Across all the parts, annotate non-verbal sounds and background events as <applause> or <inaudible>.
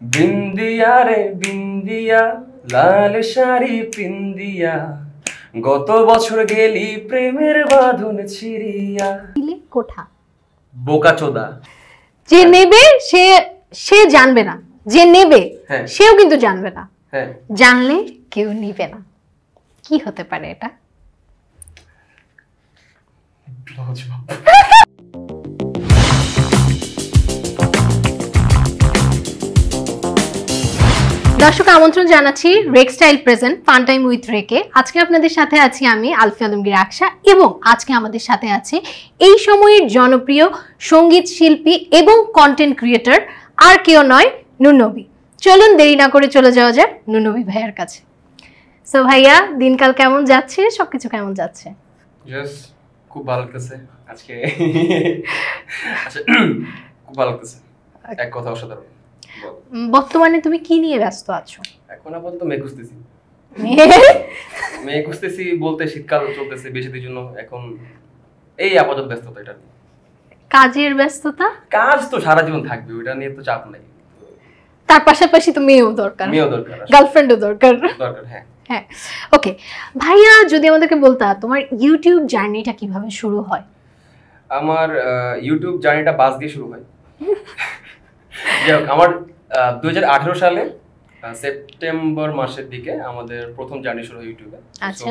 বিন্দিয়া রে বিন্দিয়া লাল শাড়ি পিন্দিয়া। গত বছর গেলি প্রেমের বাঁধন ছিড়িয়া। কোঠা। বোকা চোদা। যে নেবে সে সে জানবে না। যে নেবে হ্যাঁ। সেও কিন্তু জানবে না। হ্যাঁ। জানলে কেউ নিবে না। কি হতে পারে এটা? <laughs> দর্শক আমন্ত্রণ জানাচ্ছি Rek style present fun time with রেকে আজকে আপনাদের সাথে আছি আমি আলফি আলমগীর আকশা এবং আজকে আমাদের সাথে আছে এই সময়ের জনপ্রিয় সংগীত শিল্পী এবং কন্টেন্ট ক্রিয়েটর আর কেউ নয় নুনবী। চলুন দেরি না করে চলে যাওয়া যাক নুনবী ভাইয়ার কাছে। সো ভাইয়া দিনকাল কেমন যাচ্ছে? সবকিছু কেমন যাচ্ছে? খুব ভালো লাগতেছে আজকে। <laughs> আচ্ছা <clears throat> খুব ভালো লাগতেছে। এক কথা অসাধারণ। বর্তমানে তুমি কি নিয়ে ব্যস্ত আছো? এখন আপাতত মেয়ে খুঁজতেছি। মেয়ে? খুঁজতেছি বলতে শীতকাল চলতেছে বেশি দিন জন্য। এখন এই আপাতত ব্যস্ততা এটা কাজের ব্যস্ততা? কাজ তো সারা জীবন থাকবে ওটা নিয়ে তো চাপ নাই। তার পাশাপাশি তো মেয়েও দরকার। মেয়েও দরকার। গার্লফ্রেন্ডও দরকার। দরকার হ্যাঁ। হ্যাঁ। ওকে ভাইয়া যদি আমাদেরকে বলতা তোমার ইউটিউব জার্নিটা কীভাবে শুরু হয়? আমার ইউটিউব জার্নিটা বাস দিয়ে শুরু হয়। যাই হোক আমার দুই হাজার আঠারো সালে সেপ্টেম্বর মাসের দিকে আমাদের প্রথম জার্নি শুরু হয় ইউটিউবে। আচ্ছা।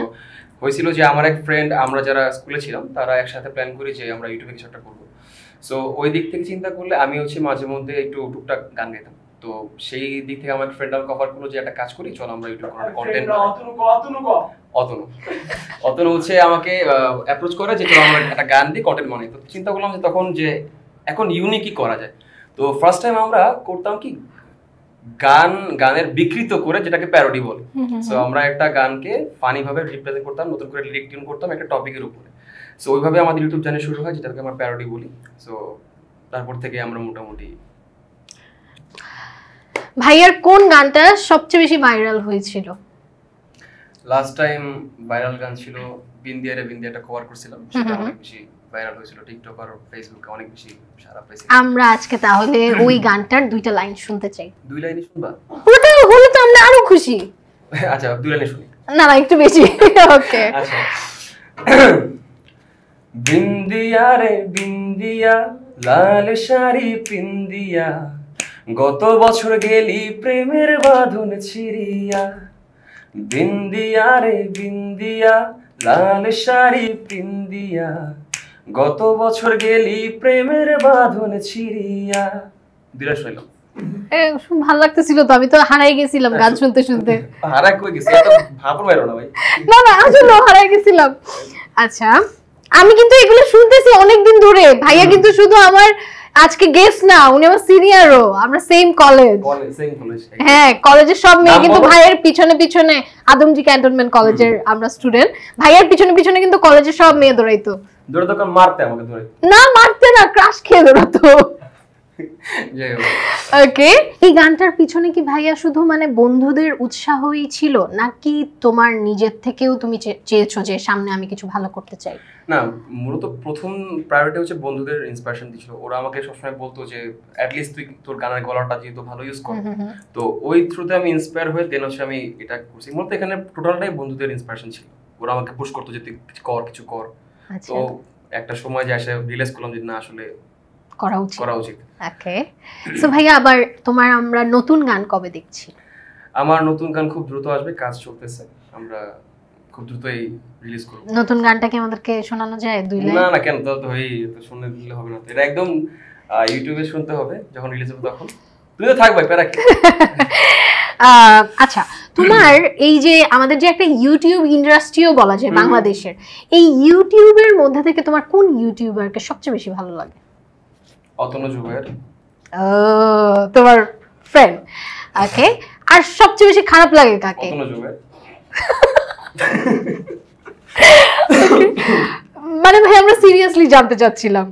হয়েছিল যে আমার এক ফ্রেন্ড আমরা যারা স্কুলে ছিলাম তারা একসাথে প্ল্যান করি যে আমরা ইউটিউবে কিছু একটা করব। সো ওই দিক থেকে চিন্তা করলে আমি হচ্ছে মাঝে মধ্যে একটু টুকটাক গান গাইতাম। তো সেই দিক থেকে আমার ফ্রেন্ড আমার কভার করল যে একটা কাজ করি চলো আমরা ইউটিউব কন্টেন্ট অতনু অতনু হচ্ছে আমাকে অ্যাপ্রোচ করে যে চলো আমরা একটা গান দিয়ে কন্টেন্ট বানাই। তো চিন্তা করলাম যে তখন যে এখন ইউনিকই করা যায়। তো ফার্স্ট টাইম আমরা করতাম কি গান গানের বিকৃত করে যেটাকে প্যারোডি বলে। সো আমরা একটা গানকে ফানি ভাবে রিপ্রেজেন্ট করতাম নতুন করে লিরিক টিউন করতাম একটা টপিকের উপরে। সো ওইভাবে আমাদের ইউটিউব চ্যানেল শুরু হয় যেটাকে আমরা প্যারোডি বলি। সো তারপর থেকে আমরা মোটামুটি ভাইয়ার কোন গানটা সবচেয়ে বেশি ভাইরাল হয়েছিল? লাস্ট টাইম ভাইরাল গান ছিল বিন্দিয়ারে বিন্দিয়াটা কভার করছিলাম সেটা অনেক বেশি ভাইরাল হয়েছিল টিকটক আর ফেসবুকে অনেক বেশি সারা পাইছি আমরা আজকে তাহলে ওই গানটার দুইটা লাইন শুনতে চাই। দুই লাইনই শুনবা? ওটা হলে তো আমরা আরও খুশি। <laughs> আচ্ছা দুই লাইনে শুনি। না না একটু বেশি। <laughs> ওকে আচ্ছা। <clears throat> বিন্দিয়া রে বিন্দিয়া লাল শাড়ি পিন্দিয়া গত বছর গেলি প্রেমের বাঁধন ছিড়িয়া। বিন্দিয়া রে বিন্দিয়া লাল শাড়ি পিন্দিয়া গত বছর গেলি প্রেমের বাঁধন ছিড়িয়া। দুইটা শুনলাম ভালো লাগতেছিল তো আমি তো হারাই গেছিলাম গান শুনতে শুনতে। হারা কই গেছে? এত ভাবর মারো না ভাই। না না আসলে হারাই গেছিলাম। আচ্ছা আমি কিন্তু এগুলো শুনতেছি অনেকদিন ধরে। ভাইয়া কিন্তু শুধু আমার আজকে গেস্ট না উনি আমার সিনিয়রও আমরা সেম কলেজ হ্যাঁ কলেজের সব মেয়ে কিন্তু ভাইয়ের পিছনে পিছনে আদমজি ক্যান্টনমেন্ট কলেজের আমরা স্টুডেন্ট ভাইয়ের পিছনে পিছনে কিন্তু কলেজের সব মেয়ে দৌড়াইতো। দোকান মারতে আমাকে না মারতে না ক্রাশ খেয়ে দৌড়াতো ওকে এই গানটার পিছনে কি ভাইয়া শুধু মানে বন্ধুদের উৎসাহই ছিল নাকি তোমার নিজের থেকেও তুমি চেয়েছো যে সামনে আমি কিছু ভালো করতে চাই? না মূলত প্রথম প্রায়োরিটি হচ্ছে বন্ধুদের ইন্সপিরেশন দিছিল ওরা আমাকে সবসময় বলতো যে অ্যাটলিস্ট তুই তোর গানের গলাটা যেহেতু ভালো ইউজ কর। তো ওই থ্রুতে আমি ইন্সপায়ার হয়ে দেন হচ্ছে আমি এটা করছি। মূলত এখানে টোটালটাই বন্ধুদের ইন্সপিরেশন ছিল। ওরা আমাকে পুশ করতো যে তুই কর কিছু কর। তো একটা সময় যে এসে রিয়েলাইজ করলাম যে না আসলে করা উচিত। করা উচিত। ওকে। সো ভাইয়া আবার তোমার আমরা নতুন গান কবে দেখছি? আমার নতুন গান খুব দ্রুত আসবে কাজ চলতেছে। আমরা খুব দ্রুতই রিলিজ করব। নতুন গানটা কি আমাদেরকে শোনানো যায় দুই লাইন? না না কেন? তো তো এই তো শুনে দিলে হবে না। এটা একদম ইউটিউবে শুনতে হবে যখন রিলিজ হবে তখন। তুমি তো থাকবে প্যারা কি <laughs> আচ্ছা তোমার এই যে আমাদের যে একটা ইউটিউব ইন্ডাস্ট্রিও বলা যায় বাংলাদেশের এই ইউটিউবের মধ্যে থেকে তোমার কোন ইউটিউবারকে সবচেয়ে বেশি ভালো লাগে? অতনু তোমার ফ্রেন্ড ওকে আর সবচেয়ে বেশি খারাপ লাগে কাকে? অতনু জুবের। মানে ভাই আমরা সিরিয়াসলি জানতে চাচ্ছিলাম।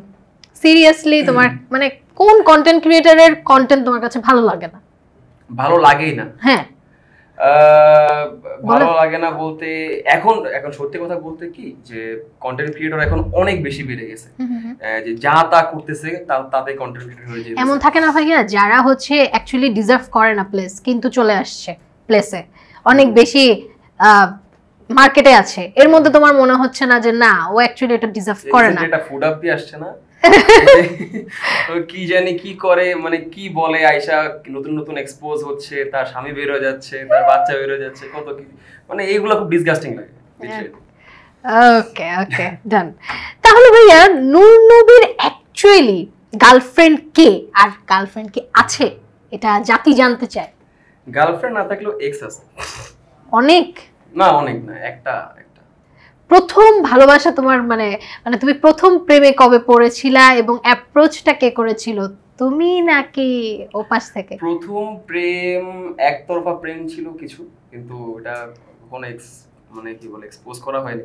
সিরিয়াসলি তোমার মানে কোন কন্টেন্ট ক্রিয়েটরের কন্টেন্ট তোমার কাছে ভালো লাগে না? ভালো লাগেই না। হ্যাঁ। ভালো লাগে না বলতে এখন এখন সত্যি কথা বলতে কি যে কন্টেন্ট ক্রিয়েটর এখন অনেক বেশি বেড়ে গেছে। যে যা তা করতেছে তা তাতে কন্টেন্ট ক্রিয়েটর হয়ে যাবে এমন থাকে না ভাইয়া যারা হচ্ছে অ্যাকচুয়ালি ডিজার্ভ করে না প্লেস কিন্তু চলে আসছে প্লেসে অনেক বেশি মার্কেটে আছে। এর মধ্যে তোমার মনে হচ্ছে না যে না ও অ্যাকচুয়ালি এটা ডিজার্ভ করে না। এটা ফুড আপ দিয়ে আসছে না কি জানি কি করে মানে কি বলে আয়সা নতুন নতুন এক্সপোজ হচ্ছে তার স্বামী বের যাচ্ছে তার বাচ্চা বের যাচ্ছে কত কি মানে এইগুলো খুব ডিসগাস্টিং লাগে। ওকে ওকে ডান তাহলে ভাইয়া নূর নবীর অ্যাকচুয়ালি গার্লফ্রেন্ড কে আর গার্লফ্রেন্ড কি আছে? এটা জাতি জানতে চায়। গার্লফ্রেন্ড না থাকলেও এক্স আছে। অনেক? না অনেক না একটা প্রথম ভালোবাসা তোমার মানে মানে তুমি প্রথম প্রেমে কবে পড়েছিলা এবং অ্যাপ্রোচটা কে করেছিল? তুমি নাকি ওপাশ থেকে? প্রথম প্রেম একতরফা প্রেম ছিল কিছু কিন্তু এটা কখনো এক্স মানে কি বলে এক্সপোজ করা হয়নি।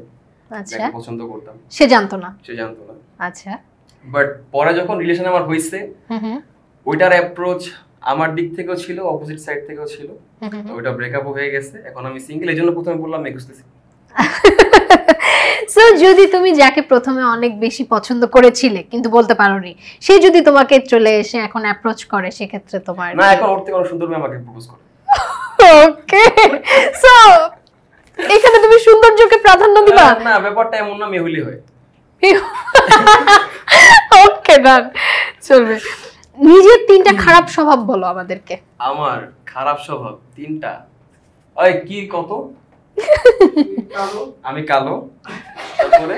আচ্ছা। পছন্দ করতাম। সে জানতো না? সে জানতো না। আচ্ছা। বাট পরে যখন রিলেশন আমার হুম, ওইটার অ্যাপ্রোচ আমার দিক থেকেও ছিল অপোজিট সাইড থেকেও ছিল। ওইটা ব্রেকআপ হয়ে গেছে। এখন আমি সিঙ্গেল এই জন্য প্রথমে বললাম খুঁজতেছি। <laughs> সো যদি তুমি যাকে প্রথমে অনেক বেশি পছন্দ করেছিলে কিন্তু বলতে পারোনি সে যদি তোমাকে চলে এসে এখন অ্যাপ্রোচ করে সেক্ষেত্রে তোমার না এখন ওর থেকে অনেক সুন্দর মেয়ে আমাকে প্রপোজ করে। ওকে সো এখানে তুমি সৌন্দর্যকে প্রাধান্য দিবা? না ব্যাপারটা এমন না মেয়ে হইলে হয়। ওকে ডান চলবে। নিজের তিনটা খারাপ স্বভাব বলো আমাদেরকে। আমার খারাপ স্বভাব তিনটা? ওই কি কত? আমি কালো। তারপরে?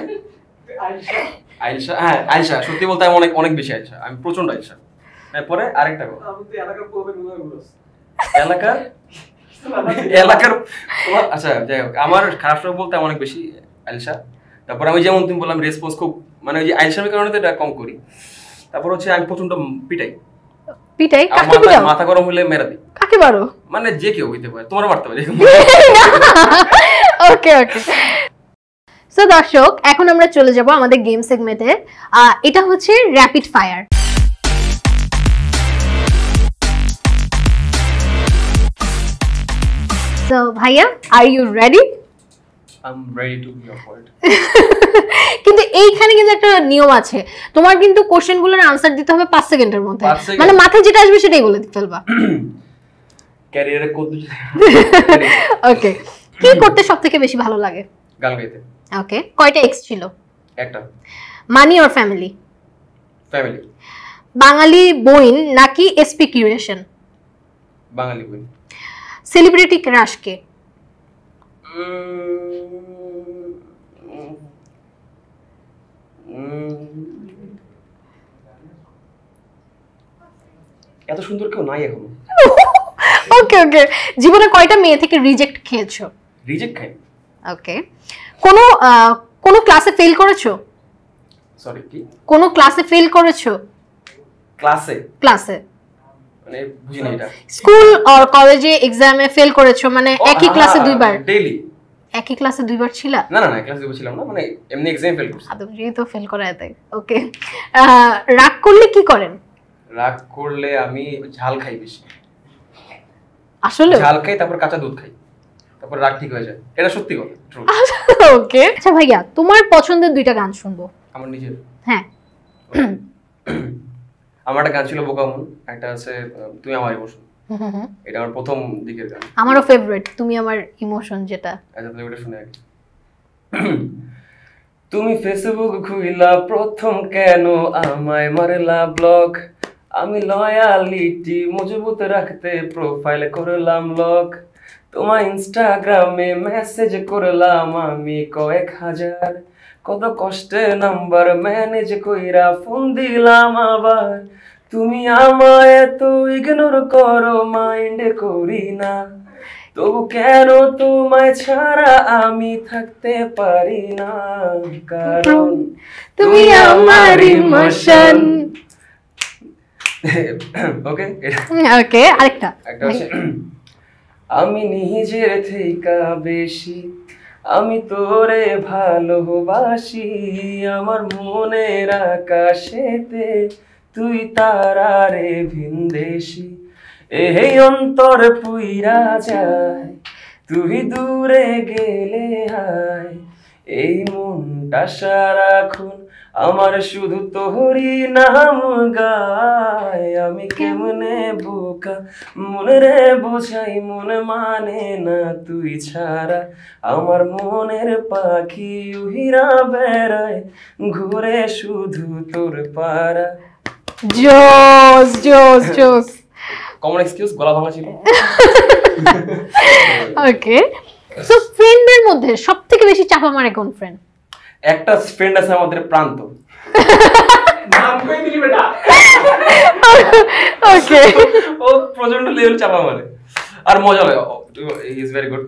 হ্যাঁ সত্যি বলতে আমি অনেক অনেক বেশি আমি প্রচণ্ড তারপরে আরেকটা কথা। এলাকার? এলাকার? আচ্ছা যাই হোক। আমার খারাপ স্বভাব বলতে আমি অনেক বেশি আইলসা তারপর আমি যেমন তুমি বললাম রেসপন্স খুব মানে ওই যে কারণে তো এটা কম করি। তারপর হচ্ছে আমি প্রচণ্ড পিটাই। পিটাই কাকে পিটাও মাথা গরম হলে মেরা দিই কাকে মারো মানে যে কেউ হইতে পারে তোমার মারতে পারে। ওকে ওকে সো দর্শক এখন আমরা চলে যাব আমাদের গেম সেগমেন্টে এটা হচ্ছে র্যাপিড ফায়ার সো ভাইয়া are you ready I ready to be offered কিন্তু এইখানে কিন্তু একটা নিয়ম আছে। তোমার কিন্তু কোশ্চেনগুলোর আনসার দিতে হবে পাঁচ সেকেন্ডের মধ্যে। মানে মাথায় যেটা আসবে সেটাই বলে দিতে ফেলবা। ক্যারিয়ারে কত ওকে কি করতে সব থেকে বেশি ভালো লাগে? গান গাইতে। ওকে কয়টা এক্স ছিল? একটা। Money or family family Bengali বইন নাকি এসপি কিউরেশন বাঙালি বই সেলিব্রিটি ক্রাশকে এত সুন্দর কেউ নাই এখনও। ওকে ওকে জীবনে কয়টা মেয়ে থেকে রিজেক্ট খেয়েছো? রিজেক্ট খাই। ওকে কোনো কোনো ক্লাসে ফেল করেছ? সরি কি? কোনো ক্লাসে ফেল করেছ? ক্লাসে ক্লাসে মানে বুঝি না এটা। স্কুল আর কলেজে এক্সামে ফেল করেছ মানে একই ক্লাসে দুইবার? ডেইলি একই ক্লাসে দুইবার ছিলা? না না না ক্লাসে বলছিলাম না মানে এমনি এক্সাম ফেল করছি। আদম যেহেতু ফেল করায় ওকে রাগ করলে কি করেন? রাগ করলে আমি ঝাল খাই বেশি। আসলে ঝাল খাই তারপর কাঁচা দুধ খাই। তারপর রাগ ঠিক হয়ে যায়। এটা সত্যি কথা ট্রু ওকে <laughs> আচ্ছা ভাইয়া তোমার পছন্দের দুইটা গান শুনব। আমার নিজের? হ্যাঁ। <clears throat> আমার একটা গান ছিল বোকামন একটা আছে তুমি আমার ইমোশন। এটা আমার প্রথম দিকের গান। আমারও ফেভারিট তুমি আমার ইমোশন যেটা। আচ্ছা তাহলে ওটা শুনে আগে <clears throat> তুমি ফেসবুক খুইলা প্রথম কেন? আমায় মারলা ব্লগ আমি লয়ালিটি মজবুত রাখতে প্রোফাইল করলাম লক তোমার ইনস্টাগ্রামে মেসেজ করলাম আমি কয়েক হাজার। কত কষ্টে নাম্বার ম্যানেজ কইরা ফোন দিলাম আবার। তুমি আমায় এত ইগনোর করো মাইন্ড করি না। তবু কেন তোমায় ছাড়া আমি থাকতে পারি না? কারণ তুমি আমার ইমোশন ওকে ওকে আরেকটা। <coughs> আমি নিজের থেকে বেশি। আমি তোরে ভালোবাসি আমার মনের আকাশেতে, তুই তারারে ভিনদেশি এই অন্তর পুইরা যায়, তুই দূরে গেলে হায়, এই মনটা সারাক্ষণ আমার শুধু তোহরি নাম গায়। আমি কেমনে? বোকা? মনে রে বোঝাই মন মানে না তুই ছাড়া। আমার মনের পাখি উহিরা বেড়ায় ঘুরে শুধু তোর পাড়া। জোস জোস জোস। কমন এক্সকিউজ গলা ভাঙা ছিল। ওকে সো ফ্রেন্ডের মধ্যে সব থেকে বেশি চাপা মারে কোন ফ্রেন্ড একটা ফ্রেন্ড আছে আমাদের প্রান্ত। নাম কই দিলি বেটা। ওকে ও প্রচণ্ড লেভেল চাপা মারে। আর মজা লাগে ইজ ভেরি গুড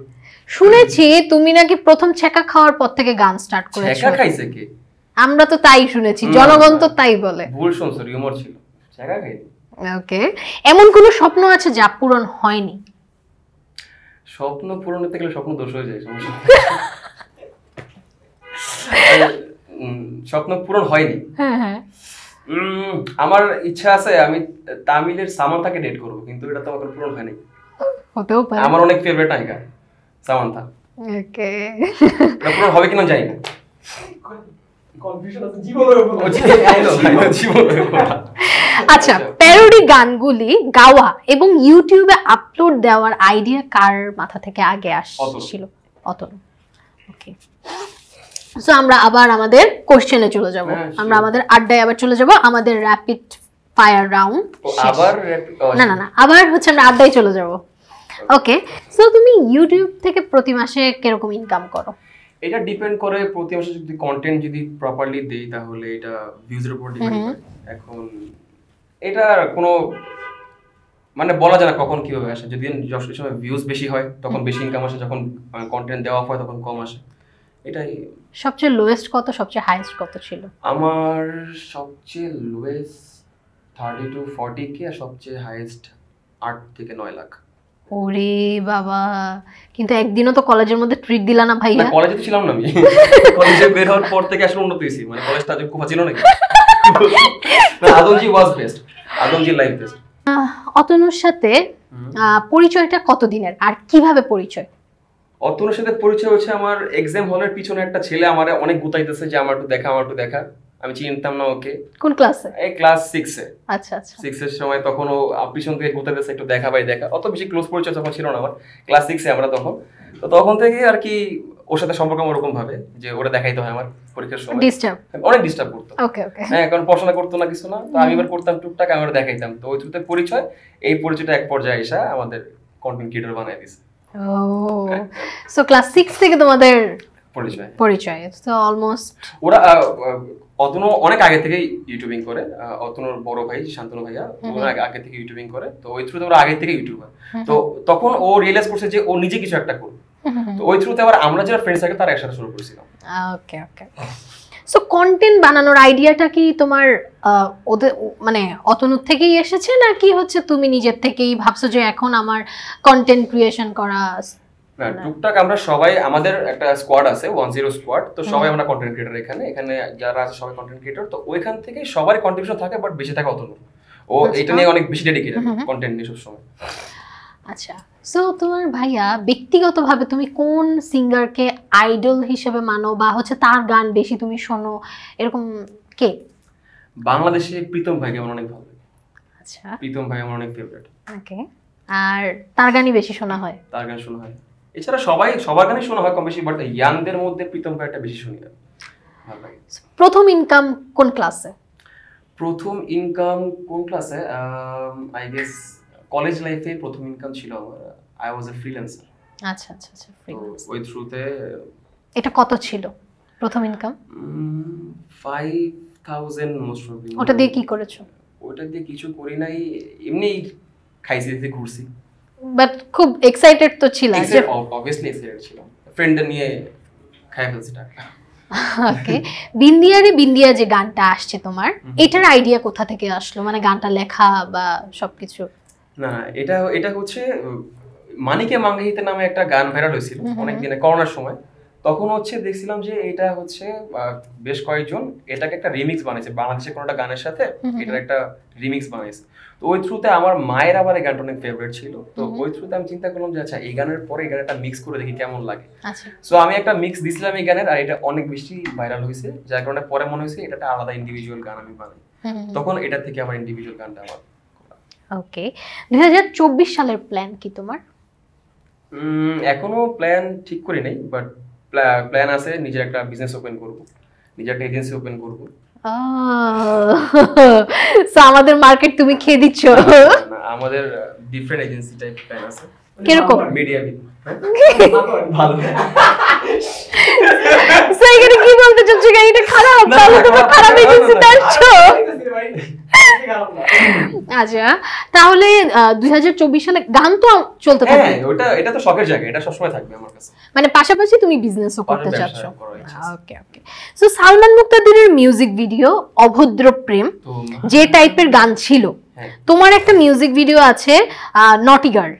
শুনেছি তুমি নাকি প্রথম ছেকা খাওয়ার পর থেকে গান স্টার্ট করেছ। ছেকা খাইছে কে? আমরা তো তাই শুনেছি জনগণ তো তাই বলে। ভুল শুনছো রিউমার ছিল। ছেকা খাই। ওকে এমন কোনো স্বপ্ন আছে যা পূরণ হয়নি? স্বপ্ন পূরণ হতে গেলে স্বপ্ন দোষ হয়ে যায় সমস্যা। স্বপ্ন পূরণ হয়নি। হ্যাঁ হ্যাঁ। উম, আমার ইচ্ছা আছে আমি তামিলের সামান্থাকে ডেট করব কিন্তু এটা তো আমার পূরণ হয়নি। হতেও পারে। আমার অনেক ফেভারিট নায়িকা সামান্থা। ওকে। এটা পূরণ হবে কিনা জানি না। <laughs> আচ্ছা প্যারোডি গানগুলি গাওয়া এবং ইউটিউবে আপলোড দেওয়ার আইডিয়া কার মাথা থেকে আগে আসছিল? অতনু। ওকে। সো আমরা আবার আমাদের কোশ্চেনে চলে যাব। হ্যাঁ, আমরা আমাদের আড্ডায় আবার চলে যাব আমাদের র্যাপিড ফায়ার রাউন্ড আবার না না না আবার হচ্ছে আমরা আড্ডায় চলে যাব। ওকে সো তুমি ইউটিউব থেকে প্রতি মাসে কীরকম ইনকাম করো? এটা ডিপেন্ড করে প্রতি মাসে যদি কন্টেন্ট যদি প্রপারলি দেই তাহলে এটা ভিউজের উপর ডিপেন্ড। করে। এখন এটা কোনো মানে বলা যায় না কখন কীভাবে আসে। যদি সময় ভিউজ বেশি হয় তখন বেশি ইনকাম আসে। যখন কন্টেন্ট দেওয়া হয় তখন কম আসে। এটাই সবচেয়ে লোয়েস্ট কত সবচেয়ে হাইয়েস্ট কত ছিল? আমার সবচেয়ে লোয়েস্ট থার্টি টু ফর্টি কে আর সবচেয়ে হাইয়েস্ট আট থেকে নয় লাখ। ওরে বাবা কিন্তু একদিনও তো কলেজের মধ্যে ট্রিট দিলা না ভাইয়া। কলেজে তো ছিলাম না আমি। <laughs> কলেজে বের হওয়ার পর থেকে আসলে উন্নত হয়েছি। মানে কলেজটা যে কুফা ছিল নাকি? না Adamjee was best Adamjee life best অতনুর সাথে পরিচয়টা কতদিনের? আর কীভাবে পরিচয়? অতনুর সাথে পরিচয় হচ্ছে আমার এক্সাম হলের পিছনে একটা ছেলে আমার অনেক গুতাইতেছে যে আমার একটু দেখা আমার একটু দেখা। আমি চিনতাম না ওকে। কোন ক্লাসে এই ক্লাস সিক্সে আচ্ছা আচ্ছা। সিক্সের সময় তখন ও পিছন থেকে গুতাইতেছে একটু দেখা ভাই দেখা। অত বেশি ক্লোজ পরিচয় তখন ছিল না আমার। ক্লাস সিক্সে আমরা তখন। তো তখন থেকে আর কি ওর সাথে সম্পর্ক আমার ওরকম ভাবে যে ওরা দেখাইতে হয় আমার পরীক্ষার সময়। ডিস্টার্ব অনেক ডিস্টার্ব করতো। ওকে ওকে হ্যাঁ কারণ পড়াশোনা করতো না কিছু না। তো আমি এবার করতাম টুকটাক আমি ওরা দেখাইতাম। তো ওই থ্রুতে পরিচয় এই পরিচয়টা এক পর্যায়ে এসে আমাদের কন্টেন্ট ক্রিয়েটর বানাই দিছে। ও সো ক্লাস সিক্স থেকে তোমাদের পরিচয়। পরিচয়। তো অলমোস্ট ওরা অতনু অনেক আগে থেকে ইউটিউবিং করে। অতনুর বড় ভাই শান্তনু ভাইয়া ওরা আগে- থেকে ইউটিউবিং করে। তো ওই থ্রুতে ওরা আগে থেকে ইউটিউবার তো তখন ও রিয়েলাইজ করছে যে ও নিজে কিছু একটা করবে। তো ওই থ্রুতে আবার আমরা যারা ফ্রেন্ডস থাকে তারা একসাথে শুরু করেছিলাম। ওকে ওকে সো কন্টেন্ট বানানোর আইডিয়াটা কি তোমার ওদের মানে অতনুর থেকেই এসেছে? না কি হচ্ছে তুমি নিজের থেকেই ভাবছ যে এখন আমার কন্টেন্ট ক্রিয়েশন করা না টুকটাক আমরা সবাই আমাদের একটা স্কোয়াড আছে ওয়ান জিরো স্কোয়াড তো সবাই আমরা কন্টেন্ট ক্রিয়েটর এখানে। এখানে যারা আছে সবাই কন্টেন্ট ক্রিয়েটর তো ওইখান থেকে সবারই কন্ট্রিবিউশন থাকে বাট বেশি থাকে অতনু ও আচ্ছা। এটা নিয়ে অনেক বেশি ডেডিকেটেড। কন্টেন্ট নিয়ে সবসময়। আচ্ছা। সো তোমার ভাইয়া ব্যক্তিগতভাবে তুমি কোন সিঙ্গারকে আইডল হিসেবে মানো বা হচ্ছে তার গান বেশি তুমি শোনো? এরকম কে? বাংলাদেশে প্রীতম ভাইকে আমার অনেক ভালো লাগে। আচ্ছা। প্রীতম ভাই আমার অনেক ফেভারিট ওকে। আর তার গানই বেশি শোনা হয়? তার গান শোনা হয়। এছাড়া সবাই সবার গানই শোনা হয় কম বেশি বাট ইয়াংদের মধ্যে প্রীতম ভাইটা বেশি শুনি ভালো লাগে। প্রথম ইনকাম কোন ক্লাসে প্রথম ইনকাম কোন ক্লাসে আই গেস কলেজ লাইফে প্রথম ইনকাম ছিল আমার। আই ওয়াজ এ ফ্রিল্যান্সার আচ্ছা আচ্ছা আচ্ছা freelance। ওই থ্রুতে এটা কত ছিল প্রথম ইনকাম ফাইভ থাউজেন্ড মোস্ট ওটা দিয়ে কি করেছ? ওটা দিয়ে কিছু করি নাই এমনি খাইছি দিতে ঘুরছি। বাট খুব এক্সাইটেড তো ছিল যে অবভিয়াসলি এক্সাইটেড ছিলাম। ফ্রেন্ডদের নিয়ে খাই ফেলছি টাকা ওকে বিন্দিয়ারে বিন্দিয়া যে গানটা আসছে তোমার এটার আইডিয়া কোথা থেকে আসলো? মানে গানটা লেখা বা সবকিছু? না এটা এটা হচ্ছে মানিকে মাঙ্গাহিতে নামে একটা গান ভাইরাল হয়েছিল। অনেক দিনে করোনার সময়। তখন হচ্ছে দেখছিলাম যে এটা হচ্ছে বেশ কয়েকজন এটাকে একটা রিমিক্স বানিয়েছে বাংলাদেশের কোনো একটা গানের সাথে। এটার একটা রিমিক্স বানিয়েছে। তো ওই থ্রুতে আমার মায়ের আবার এই গানটা অনেক ফেভারিট ছিল। তো। ওই থ্রুতে আমি চিন্তা করলাম যে আচ্ছা এই গানের পরে এই গানটা মিক্স করে দেখি কেমন লাগে। আচ্ছা। সো আমি একটা মিক্স দিছিলাম এই গানের আর এটা অনেক বেশি ভাইরাল হয়েছে। যার কারণে পরে মনে হয়েছে এটা একটা আলাদা ইন্ডিভিজুয়াল গান আমি বানাই। তখন এটা থেকে আমার ইন্ডিভিজুয়াল গানটা আমার ওকে দুই হাজার চব্বিশ সালের প্ল্যান কি তোমার? এখনও প্ল্যান ঠিক করি নাই বাট প্ল্যান আছে নিজের একটা বিজনেস ওপেন করব নিজের একটা এজেন্সি ওপেন করব। <laughs> সো আমাদের মার্কেট তুমি খেয়ে দিচ্ছ। আমাদের ডিফারেন্ট এজেন্সি টাইপ প্ল্যান আছে। কীরকম? মিডিয়া <laughs> ভালো। এখানে কি বলতে চাচ্ছ এটা খারাপ। তাহলে না, তুমি খারাপ এজেন্সি আচ্ছা তাহলে দুই হাজার চব্বিশ সালে গান তো চলতে হ্যাঁ থাকবে। ওটা এটা তো শখের জায়গা এটা সবসময় থাকবে আমার কাছে। মানে পাশাপাশি তুমি বিজনেসও করতে চাচ্ছ। ওকে ওকে সো সালমান মুক্তাদিরের মিউজিক ভিডিও অভদ্র প্রেম যে টাইপের গান ছিল। হ্যাঁ। তোমার একটা মিউজিক ভিডিও আছে নটি গার্ল.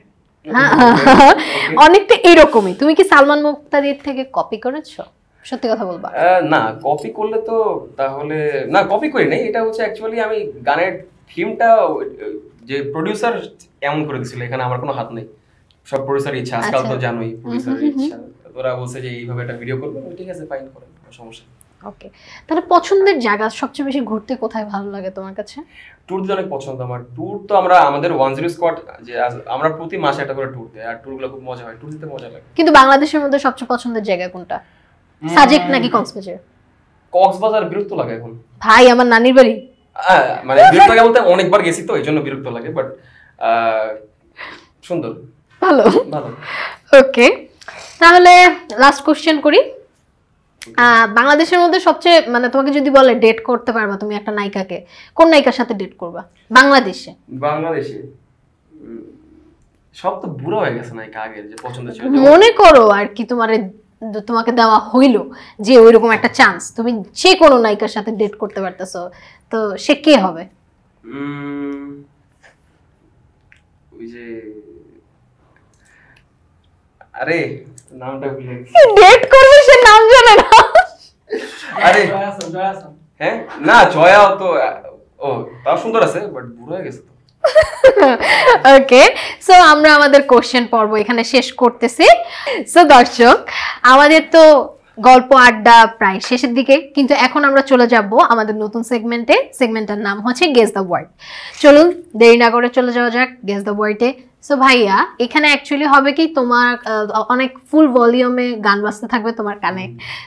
<laughs> অনেকটা এরকমই। তুমি কি সালমান মুক্তাদির থেকে কপি করেছ? সত্যি কথা বলবা। না কপি করলে তো তাহলে না কপি করি নাই। এটা হচ্ছে অ্যাকচুয়ালি আমি গানের থিমটা যে প্রডিউসার এমন করে দিছিল। এখানে আমার কোনো হাত নেই। সব প্রডিউসার ইচ্ছা। আজকাল তো আচ্ছা। জানোই হুম। ইচ্ছা। ওরা বলছে যে এইভাবে একটা ভিডিও করবে। ঠিক আছে ফাইন করেন কোনো সমস্যা। ওকে তাহলে পছন্দের জায়গা সবচেয়ে বেশি ঘুরতে কোথায় ভালো লাগে তোমার কাছে? ট্যুর দিতে অনেক পছন্দ আমার। ট্যুর তো আমরা আমাদের ওয়ান জিরো স্কোয়াড যে আমরা প্রতি মাসে একটা করে ট্যুর দিই আর ট্যুরগুলো খুব মজা হয়। ট্যুর দিতে মজা লাগে। কিন্তু বাংলাদেশের মধ্যে সবচেয়ে পছন্দের জায়গা কোনটা? সাজেক নাকি কক্সবাজার? কক্সবাজার বিরক্ত লাগে এখন। ভাই আমার নানির বাড়ি। মানে বিরক্ত লাগে বলতে অনেকবার গেছি তো এই জন্য বিরক্ত লাগে বাট সুন্দর। ভালো। ভালো। ওকে তাহলে লাস্ট কোশ্চেন করি। বাংলাদেশের মধ্যে সবচেয়ে মানে তোমাকে যদি বলে ডেট করতে পারবা তুমি একটা নায়িকাকে কোন নায়িকার সাথে ডেট করবা? বাংলাদেশে। বাংলাদেশে? সব তো বুড়ো হয়ে গেছে নাকি আগের যে পছন্দ ছিল। মনে করো আর কি তোমার তোমাকে দেওয়া হইল যে ওইরকম একটা চান্স তুমি যে কোনো নায়িকার সাথে ডেট করতে পারতেছো তো সে কে হবে? ওই যে আরে নামটা ভুলে গেছি। ডেট করবে সে নাম জানে না। আরে। হ্যাঁ? না জয়া তো ও তাও সুন্দর আছে বাট বুড়ো হয়ে গেছে তো। ওকে সো আমরা আমাদের কোশ্চেন পর্ব এখানে শেষ করতেছি। সো দর্শক আমাদের তো গল্প আড্ডা প্রায় শেষের দিকে। কিন্তু এখন আমরা চলে যাব আমাদের নতুন সেগমেন্টে সেগমেন্টের নাম হচ্ছে গেস দ্য ওয়ার্ড চলুন দেরি না করে চলে যাওয়া যাক গেস দ্য ওয়ার্ডে সো ভাইয়া এখানে অ্যাকচুয়ালি হবে কি তোমার অনেক ফুল ভলিউমে গান বাজতে থাকবে তোমার কানে।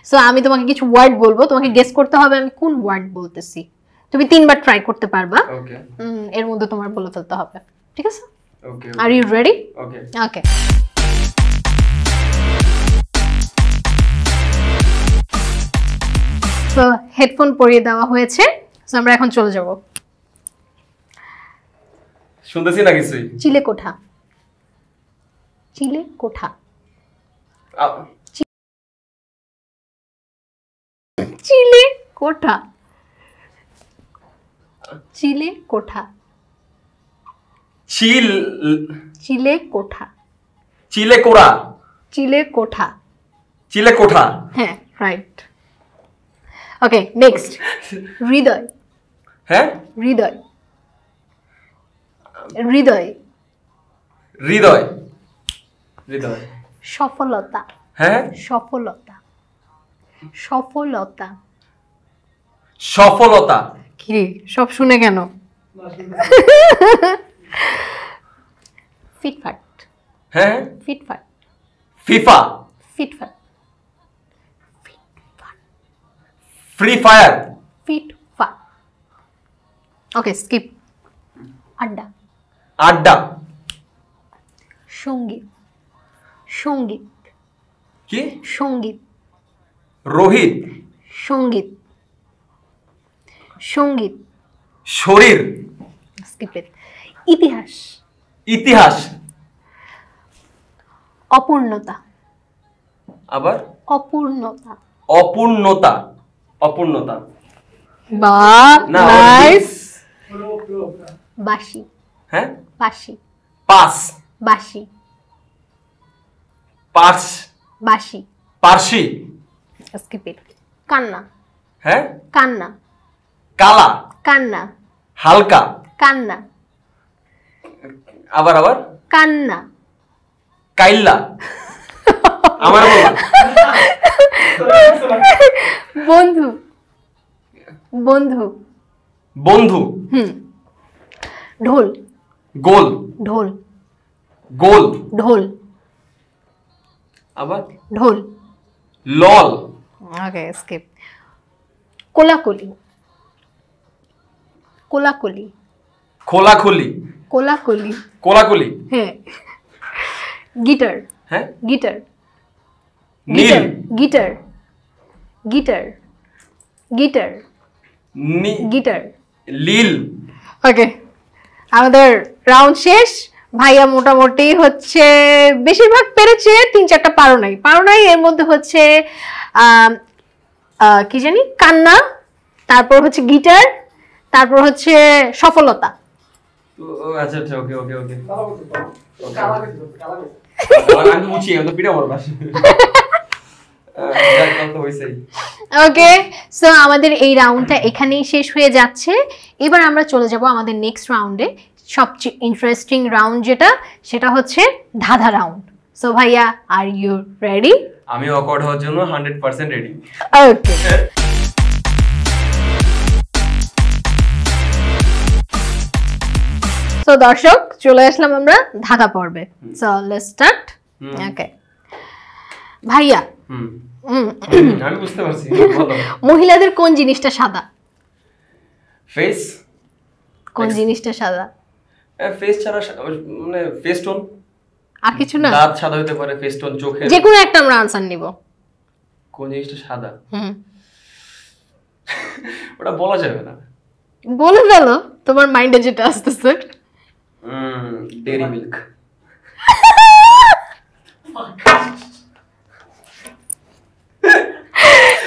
সো আমি তোমাকে কিছু ওয়ার্ড বলব। তোমাকে গেস করতে হবে আমি কোন ওয়ার্ড বলতেছি। তুমি তিনবার ট্রাই করতে পারবা। ওকে এর মধ্যে তোমার বলে ফেলতে হবে। ঠিক আছে? Okay are you ready okay headphone পরিয়ে দেওয়া হয়েছে। So, আমরা এখন চলে যাব। শুনতেছি না কিছুই? চিলে কোঠা। চিলে কোঠা। চিলে কোঠা। চিলে কোঠা। চিল চিলে কোঠা। চিলে কোড়া। চিলে কোঠা। চিলে কোঠা। হ্যাঁ রাইট ওকে নেক্সট হৃদয় হ্যাঁ হৃদয় হৃদয় হৃদয় হৃদয় সফলতা হ্যাঁ সফলতা সফলতা সফলতা কি সব শুনে কেন? ফিটফাট হ্যাঁ ফিটফাট ফিফা ফিটফাট ফ্রি ফায়ার ফিটফাট ওকে স্কিপ আড্ডা আড্ডা সংগীত সংগীত কি সংগীত রোহিত সংগীত সংগীত শরীর স্কিপের ইতিহাস ইতিহাস অপূর্ণতা আবার অপূর্ণতা অপূর্ণতা অপূর্ণতা। বা নাইস। বাসি হ্যাঁ? বাসি পাস। বাসি পাস। বাসি পার্সি স্কিপ ইট কান্না। হ্যাঁ? কান্না। কালা। কান্না। হালকা। কান্না। আবার আবার? কান্না। কাইল্লা। আমার বলা। <laughs> বন্ধু। বন্ধু। বন্ধু। হুম। ঢোল। গোল। ঢোল। গোল। ঢোল। আবার? ঢোল। লল। ওকে স্কিপ কোলাকুলি। কোলাকুলি। খোলাখুলি। কোলাকুলি। কোলাকুলি। হ্যাঁ। গিটার। হ্যাঁ? গিটার। নীল। গিটার। গিটার। গিটার। নি- গিটার। লীল। ওকে আমাদের রাউন্ড শেষ। ভাইয়া মোটামুটি হচ্ছে বেশিরভাগ পেরেছে তিন চারটা পারো নাই। পারো নাই এর মধ্যে হচ্ছে কি জানি? কান্না তারপর হচ্ছে গিটার তারপর হচ্ছে সফলতা। আচ্ছা আচ্ছা ওকে ওকে ওকে। আমি আমি তো পিঠা বড় <laughs> <laughs> ওকে সো আমাদের এই রাউন্ডটা এখানেই শেষ হয়ে যাচ্ছে। এবার আমরা চলে যাব আমাদের নেক্সট রাউন্ডে সবচেয়ে ইন্টারেস্টিং রাউন্ড যেটা সেটা হচ্ছে ধাঁধা রাউন্ড সো ভাইয়া আর ইউ রেডি আমি অকওয়ার্ড হওয়ার জন্য hundred percent ready okay so দর্শক চলে আসলাম আমরা ধাঁধা পর্বে। সো লেটস স্টার্ট ওকে ভাইয়া আমি বুঝতে পারছি <laughs> মহিলাদের কোন জিনিসটা সাদা? ফেস কোন জিনিসটা সাদা? ফেস ছাড়া মানে ফেস টোন আর কিছু না। দাঁত সাদা হতে পারে ফেস টোন চোখে যে কোনো একটা আমরা আনসার নিব। কোন জিনিসটা সাদা? হুম। <laughs> ওটা বলা যাবে না। বলে ফেলো তোমার মাইন্ডে যেটা আসতেছে। ডেরি মিল্ক <laughs>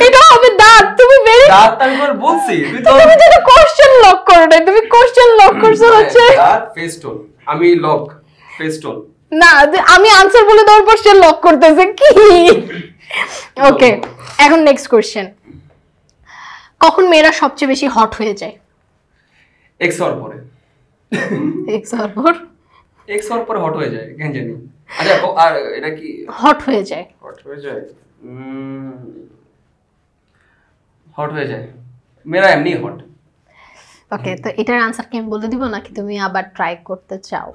এটা হবে দাঁত তুমি ভেরি দাঁত আমি তোমার বলছি তুমি তো কোশ্চেন লক করো নাই তুমি কোশ্চেন লক করছ হচ্ছে দাঁত ফেস টোন আমি লক ফেস টোন না আমি আনসার বলে দেওয়ার পর সে লক করতেছে কি? ওকে এখন নেক্সট কোশ্চেন কখন মেয়েরা সবচেয়ে বেশি হট হয়ে যায়? এক্স হওয়ার পরে। এক্স হওয়ার পর? এক্স হওয়ার পরে হট হয়ে যায় কেন জানি। আচ্ছা আর এটা কি হট হয়ে যায়। হট হয়ে যায় হট হয়ে যায়। মেরা এমনি হট। ওকে তো এটার আনসার কি আমি বলে দিব নাকি তুমি আবার ট্রাই করতে চাও?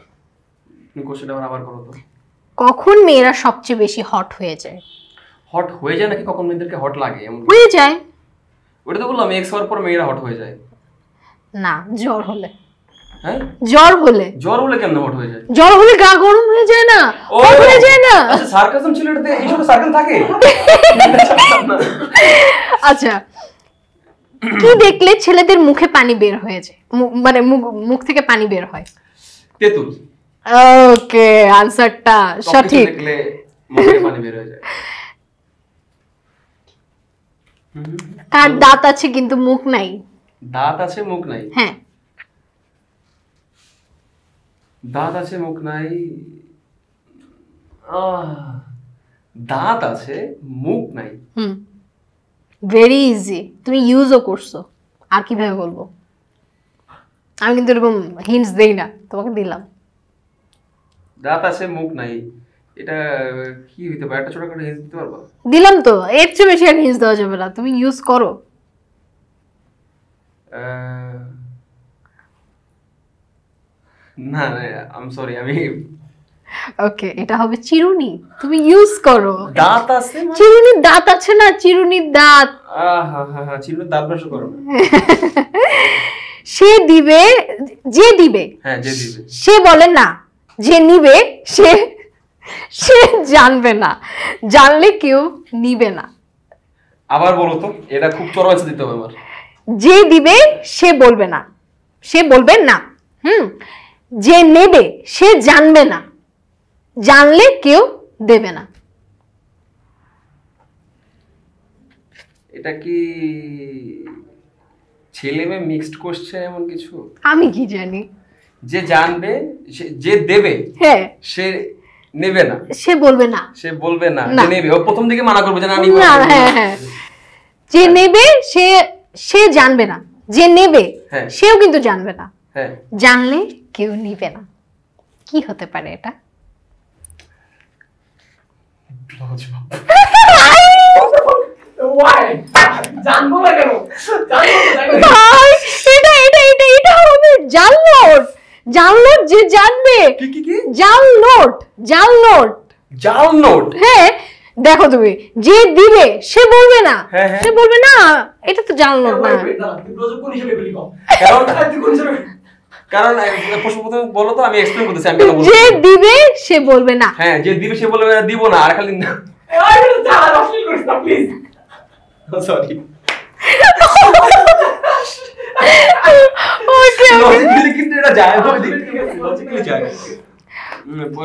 কোশ্চেনটা আবার আবার করো তো। কখন মেয়েরা সবচেয়ে বেশি হট হয়ে যায়? হট হয়ে যায় নাকি কখন মেয়েদেরকে হট লাগে? এমন হয়ে যায়। ওটা তো বললাম এক্স হওয়ার পর মেয়েরা হট হয়ে যায়। না জ্বর হলে। হ্যাঁ? জ্বর হলে। জ্বর হলে কেমন হট হয়ে যায়? জ্বর হলে গা গরম হয়ে যায় না? hot হয়ে যায় না? আচ্ছা সার্কাসম ছিল এটাতে এইসব সার্কাস থাকে? <laughs> <laughs> আচ্ছা কি দেখলে ছেলেদের মুখে পানি বের হয়ে যায়? মানে মুখ থেকে পানি বের হয়। তেঁতুল। ওকে আনসারটা সঠিক। দেখলে মুখে পানি বের হয়ে যায়। কার দাঁত আছে কিন্তু মুখ নাই? দাঁত আছে মুখ নাই? হ্যাঁ। দাঁত আছে মুখ নাই? দাঁত আছে মুখ নাই। হুম। ভেরি ইজি তুমি ইউজও করছ। আর কীভাবে বলব? আমি কিন্তু এরকম হিন্টস দেই না। তোমাকে দিলাম। দাঁত আছে মুখ নাই। এটা কি হইতে পারে? একটা ছোটখাটো হিন্স দিতে পারবা? দিলাম তো। এর চেয়ে বেশি আর হিন্টস দেওয়া যাবে না। তুমি ইউজ করো। না আম সরি আমি ওকে এটা হবে চিরুনি। তুমি ইউজ করো। দাঁত আছে মানে- চিরুনির দাঁত আছে না? চিরুনির দাঁত। আহ, হা, হা, হা, দাঁত ব্রাশ করো। সে দিবে যে দিবে হ্যাঁ যে দিবে। সে বলে না যে নিবে সে সে জানবে না। জানলে কেউ নিবে না। আবার বলো তো এটা খুব চরম আছে দিতে হবে আমার। যে দিবে সে বলবে না। সে বলবে না। হুম? যে নেবে সে জানবে না। জানলে কেউ দেবে না। এটা কি ছেলে মেয়ে মিক্সড এমন কিছু? আমি কি জানি? যে জানবে সে- যে দেবে হ্যাঁ। সে নেবে না। সে বলবে না। সে বলবে না। যে নেবে। ও প্রথম দিকে মানা করবে যে না নিব না। হ্যাঁ হ্যাঁ। যে নেবে সে সে জানবে না। যে নেবে হ্যাঁ। সেও কিন্তু জানবে না। হ্যাঁ। জানলে কেউ নিবে না। কি হতে পারে এটা? Why? জানব না কেন? জানব না, জানব না। ভাই এটা এটা এটা এটা হবে জাল নোট জাল নোট যে জানবে। কি কি কি? জাল নোট জাল নোট জাল নোট হ্যাঁ দেখো তুমি যে দিবে সে বলবে না। হ্যাঁ, হ্যাঁ। সে বলবে না এটা তো জাল নোট না <laughs> কারণ বলো তো আমি এক্সপ্লেন করতেছি আমি যে দিবে সে বলবে না। হ্যাঁ যে দিবে সে বলবে দিব না আর খালি না। না. সরি <laughs>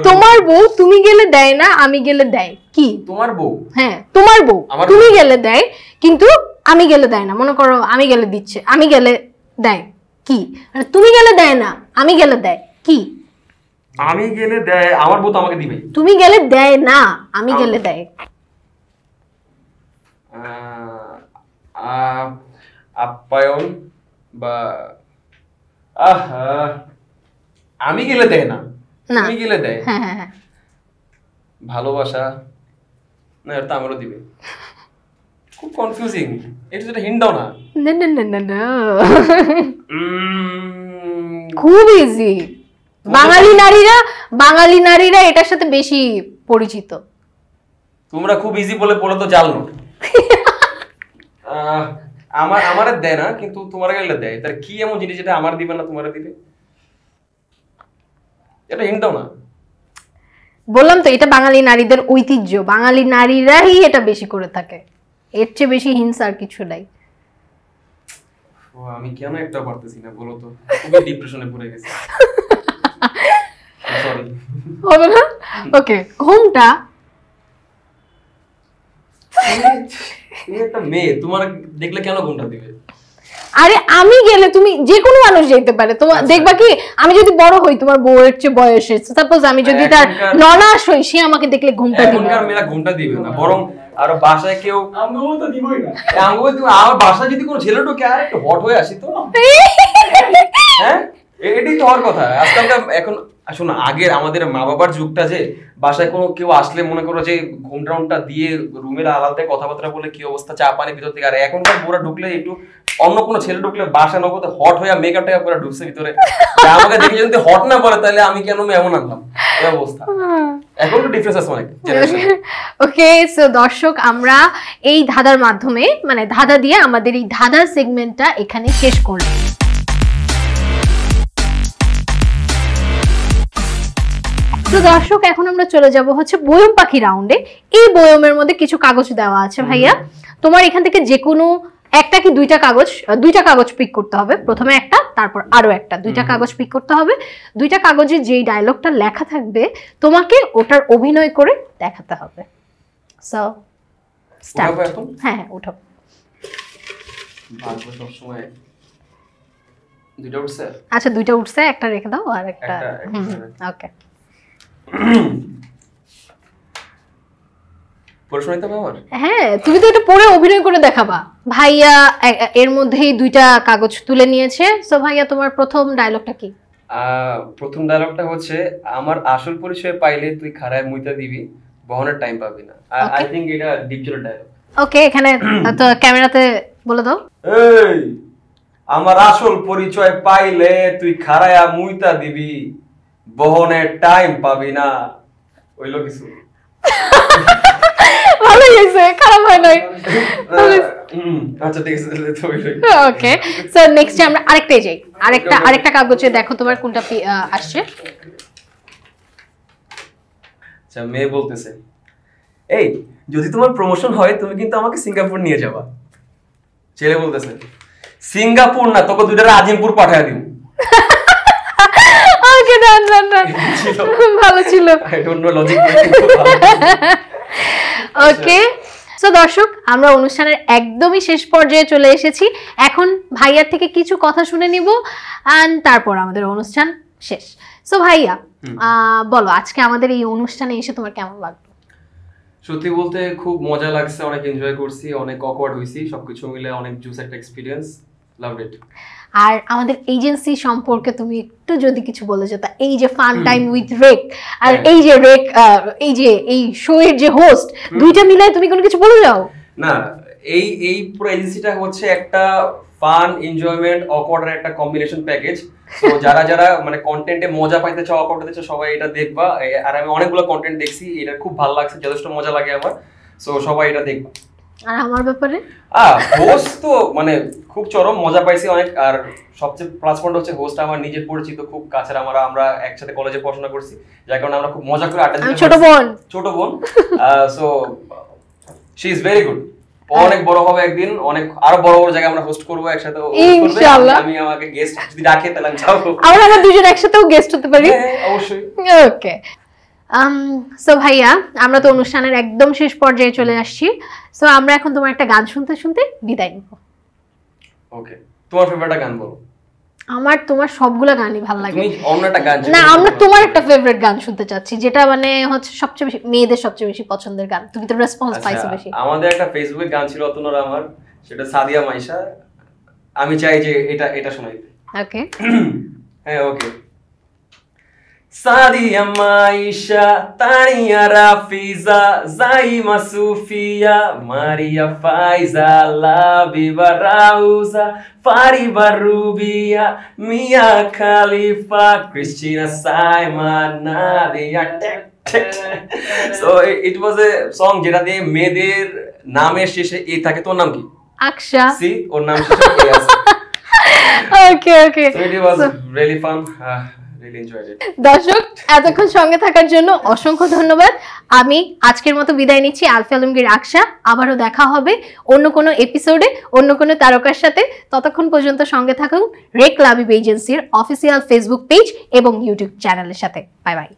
তোমার বউ তুমি গেলে দেয় না আমি গেলে দেয়। কি? তোমার বউ? হ্যাঁ তোমার বউ। তুমি গেলে দেয় কিন্তু আমি গেলে দেয় না। মনে করো আমি গেলে দিচ্ছে আমি গেলে দেয়। কি? মানে তুমি গেলে দেয় না আমি গেলে দেয় কি? আমি গেলে দেয় আমার বউ তো আমাকে দিবে। তুমি গেলে দেয় না আমি গেলে দেয়। আপ্যায়ন বা আহা আমি গেলে দেয় না না। তুমি গেলে দেয়। হ্যাঁ হ্যাঁ হ্যাঁ। ভালোবাসা না এটা আমারও দিবে। খুব কনফিউজিং এটা যেটা হিন্ট দাও না না না না না। না খুব ইজি বাঙালি নারীরা বাঙালি নারীরা এটার সাথে বেশি পরিচিত। তোমরা খুব ইজি বলে বলে তো জাল নোট। <laughs> আমার আমার দেয় না কিন্তু তোমার গেলে দেয়। তার কি এমন জিনিস যেটা আমার দিবে না তোমার দিবে? এটা হিন্ট দাও না। বললাম তো এটা বাঙালি নারীদের ঐতিহ্য। বাঙালি নারীরাই এটা বেশি করে থাকে। এর চেয়ে বেশি হিংসা আর কিছু নাই। আমি কেন একটা পারতেছি না বলো তো? খুবই ডিপ্রেশনে পড়ে গেছি। <laughs> সরি হবে না? ওকে ঘুমটা? একটা মেয়ে তোমার দেখলে কেন ঘুমটা দিবে? আরে আমি গেলে তুমি যে কোনো মানুষ যেতে পারে। তোমার আচ্ছা। দেখবা কি আমি যদি বড় হই তোমার বউয়ের চেয়ে বয়সে সাপোজ আমি যদি তার এখনকার- ননাস হই সে আমাকে দেখলে ঘুমটা দিবে। এখনকার মেয়েরা ঘুমটা দিবে না বরং আরও বাসায় কেউ তো দিবই না। তুমি আমার বাসায় যদি কোনো ছেলে ঢোকে আর একটু হট হয়ে আসি তো। হ্যাঁ? এটাই তো হওয়ার কথা। আজকালকার এখন শোনো আগের আমাদের মা বাবার যুগটা যে বাসায় কোনো কেউ আসলে মনে করো যে ঘুম টাউনটা দিয়ে রুমের আলাদা কথাবার্তা বলে কি অবস্থা চা পানি ভিতর থেকে। আর এখনকার বোরা ঢুকলে একটু অন্য কোনো ছেলে ঢুকলে বাসা নগদ হট হয়ে মেকআপ টেকআপ করে ঢুকছে ভিতরে। আমাকে দেখে যদি হট না পড়ে তাহলে আমি কেন এমন আনলাম? এই অবস্থা। এখন তো ডিফারেন্স আছে অনেক ওকে সো দর্শক আমরা এই ধাঁধার মাধ্যমে মানে ধাঁধা দিয়ে আমাদের এই ধাঁধা সেগমেন্টটা এখানে শেষ করলাম। তো দর্শক এখন আমরা চলে যাব হচ্ছে বয়ম পাখি রাউন্ডে এই বয়মের মধ্যে কিছু কাগজ দেওয়া আছে ভাইয়া। তোমার এখান থেকে যে কোনো একটা কি দুইটা কাগজ দুইটা কাগজ পিক করতে হবে। প্রথমে একটা তারপর আরও একটা। দুইটা কাগজ পিক করতে হবে। দুইটা কাগজে যেই ডায়লগটা লেখা থাকবে তোমাকে ওটার অভিনয় করে দেখাতে হবে। সো স্টার্ট হ্যাঁ হ্যাঁ উঠো আচ্ছা দুইটা উঠছে একটা রেখে দাও আর একটা ওকে <clears throat> হবে আমার? হ্যাঁ তুমি তো এটা অভিনয় করে দেখাবা। ভাইয়া এর মধ্যেই দুইটা কাগজ তুলে নিয়েছে। সো ভাইয়া তোমার প্রথম ডায়লগটা কি? প্রথম ডায়লগটা হচ্ছে আমার আসল পরিচয় পাইলে তুই মুইতা দিবি বহনের টাইম পাবি না। আই থিংক এটা ডিপজলের ডায়লগ ওকে এখানে তো ক্যামেরাতে বলে দাও। এই আমার আসল পরিচয় পাইলে তুই খারায়া মুইতা দিবি বহনের টাইম পাবি না। ওইলো কিছু। ভালো হয়েছে খারাপ হয় নাই। <laughs> আচ্ছা ঠিক আছে তাহলে তো ওইলোই। ওকে সো নেক্সট আমরা আরেকটাই যাই আরেকটা আরেকটা কাগজে দেখো তোমার কোনটা আসছে। আচ্ছা মেয়ে বলতেছে এই যদি তোমার প্রমোশন হয় তুমি কিন্তু আমাকে সিঙ্গাপুর নিয়ে যাবা। ছেলে বলতেছে সিঙ্গাপুর না তোকে দুইটা আজিমপুর পাঠায় দিব। ওকে ডান ডান ডান ভালো ছিল। I don't know logic <laughs> okay so দর্শক আমরা অনুষ্ঠানের একদমই শেষ পর্যায়ে চলে এসেছি। এখন ভাইয়ার থেকে কিছু কথা শুনে নিব অ্যান্ড তারপর আমাদের অনুষ্ঠান শেষ। সো ভাইয়া আহ, বলো আজকে আমাদের এই অনুষ্ঠানে এসে তোমার কেমন লাগল? সত্যি বলতে খুব মজা লাগছে অনেক এনজয় করছি অনেক অকওয়ার্ড হয়েছি সবকিছু মিলে অনেক জুস একটা এক্সপিরিয়েন্স লাভ ইট আর আমাদের এজেন্সি সম্পর্কে তুমি একটু যদি কিছু বলে যেত এই যে ফান টাইম উইথ রেক আর হ্যাঁ। এই যে রেক এই যে এই শো এর যে হোস্ট দুইটা মিলায় তুমি কোনো কিছু বলে যাও? না এই এই পুরো এজেন্সিটা হচ্ছে একটা ফান এনজয়মেন্ট অকওয়ার্ডের একটা কম্বিনেশন প্যাকেজ তো যারা যারা মানে কন্টেন্টে মজা পাইতে চাও অকওয়ার্ড হতে চাও সবাই এটা দেখবা। আর আমি অনেকগুলো কন্টেন্ট দেখছি এটা খুব ভালো লাগছে যথেষ্ট মজা লাগে আমার। সো সবাই এটা দেখবা। আর আমার ব্যাপারে? আহ হোস্ট তো মানে খুব চরম মজা পাইছি অনেক। আর সবচেয়ে প্লাস পয়েন্ট হচ্ছে হোস্ট আমার নিজের পরিচিত খুব কাছের। আমরা আমরা একসাথে কলেজে পড়াশোনা করছি। যার কারণে আমরা খুব মজা করে আড্ডা দিতে ছোট বোন। ছোট বোন। So she is very good অনেক বড় হবে একদিন। অনেক আরও বড় বড় জায়গায় আমরা হোস্ট করব একসাথে। ইনশাআল্লাহ। আমি আমাকে গেস্ট যদি ডাকে তাহলে আমি যাব। আমরা আমার দুজন একসাথেও গেস্ট হতে পারি। হ্যাঁ, অবশ্যই। ওকে সো ভাইয়া আমরা তো অনুষ্ঠানের একদম শেষ পর্যায়ে চলে আসছি। সো আমরা এখন তোমার একটা গান শুনতে শুনতে বিদায় নিব। ওকে তোমার ফেভারিট গান বলো। আমার তোমার সবগুলা গানই ভালো লাগে। না আমরা তোমার একটা ফেভারিট গান শুনতে চাচ্ছি যেটা মানে হচ্ছে সবচেয়ে বেশি মেয়েদের সবচেয়ে বেশি পছন্দের গান। তুমি তো রেসপন্স পাইছো আচ্ছা, বেশি। আমাদের একটা ফেসবুকে গান ছিল অতনুর আমার সেটা সাদিয়া মাইশা। আমি চাই যে এটা এটা শোনাইতে ওকে <clears throat> হ্যাঁ ওকে সাদিয়া মাইশা তানিয়া রাফিজা জাইমা সুফিয়া মারিয়া ফাইজা Labiba রাউজা Fariba Rubiya Mia Khalifa Christina Saima Nadia so it was a song যেটা দিয়ে মেয়েদের নামের শেষে এ থাকে তোর নাম কি আকশা সি ওর নাম শেষে এ আছে ওকে ওকে So it was really fun. দর্শক, এতক্ষণ সঙ্গে থাকার জন্য অসংখ্য ধন্যবাদ। আমি আজকের মতো বিদায় নিচ্ছি আলফি আলমগীর আকশা। আবারও দেখা হবে অন্য কোনো এপিসোডে অন্য কোনো তারকার সাথে। ততক্ষণ পর্যন্ত সঙ্গে থাকুন রেক লাবিব এজেন্সির অফিসিয়াল ফেসবুক পেজ এবং ইউটিউব চ্যানেলের সাথে। Bye bye